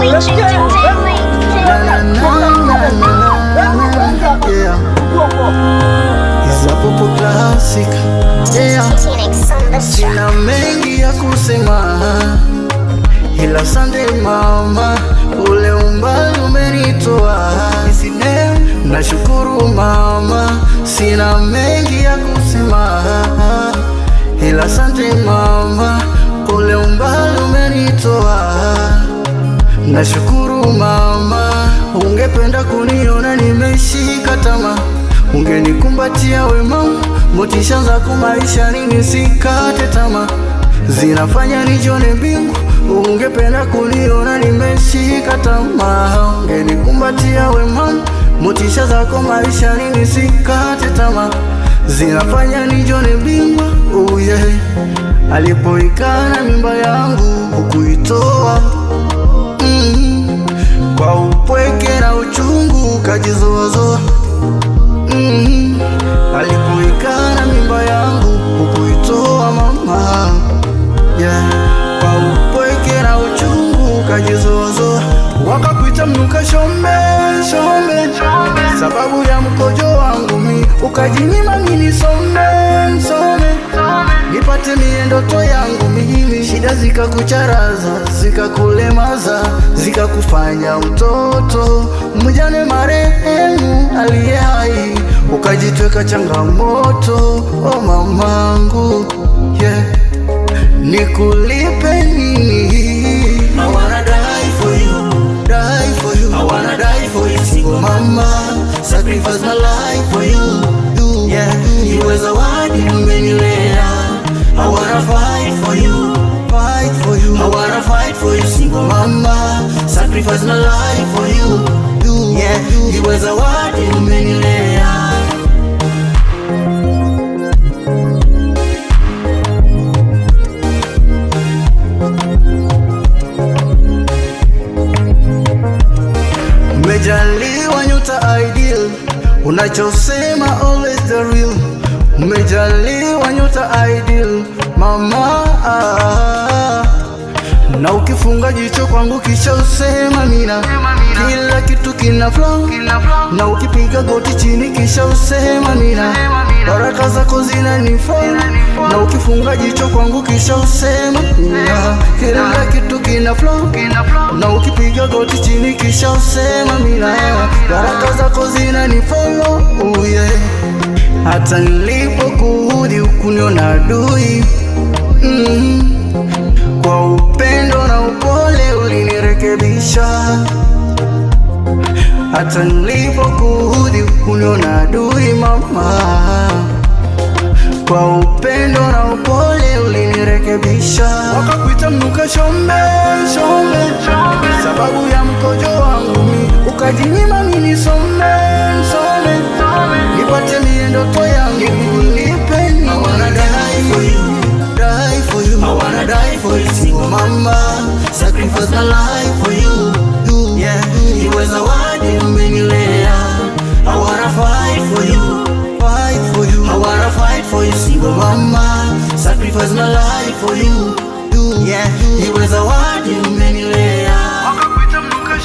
Let's get it. Na, na, na, na, na, na, yeah. Is a popo classic. Yeah. Sina mengi ya kusema, ila sande mama, ule umbali umenitoa. Nashukuru mama, sina mengi ya kusema, ila sande mama, ule umbali umenitoa. Nashukuru mama, ungependa kuniona nimeshika tamaa, ungenikumbatia wema, motisha zako kumaisha nini tamaa, tama, zinafanya nijone mbingu. Ungependa kuniona nimeshika tamaa, ungenikumbatia wema, motisha zako kumaisha nini tamaa, tama, zinafanya nijone mbingu. Oh yeah. Alipoikana mimba yangu hukuitoa wakakuita mnuka shombe shombe sababu ya mkojo wangu mi ukajinyima mini sombe msome nipate mie ndoto yangu mimi, shida zikakucharaza zikakulemaza zikakufanya mtoto mjane marehemu aliye hai, ukajitweka changamoto. O mamangu, yeah. nikulipe sacrifice my life for you, you. Yeah. Iwe zawadi umenilea I wanna fight for you, fight for you. I wanna fight for you, single mama. Sacrifice my life for you, you. Yeah, iwe zawadi umenilea. Umejaliwa nyota ideal, unachosema always the real. Umejaliwa nyota ideal, mama ah. na ukifunga jicho kwangu kisha usema mina, kitu kina flow, na ukipiga goti chini kisha usema mina, baraka zako zinanifaa. na ukifunga jicho kwangu kisha usema mina, kila kitu kina flow, na ukipiga goti chini kisha usema mina, baraka zako zinanifaa. oh yeah. Hata nilipokuudhi hukuniona adui. Mm. Kwa upendo na upole ulinirekebisha. Hata nilipokuudhi hukuniona adui mama. Kwa upendo na upole ulinirekebisha. Wakakuita mnuka shombe shombe, sababu ya mkojo wangu sacrifice my life for you. you yeah, you was a wadi umenilea. Wakakuita mnuka.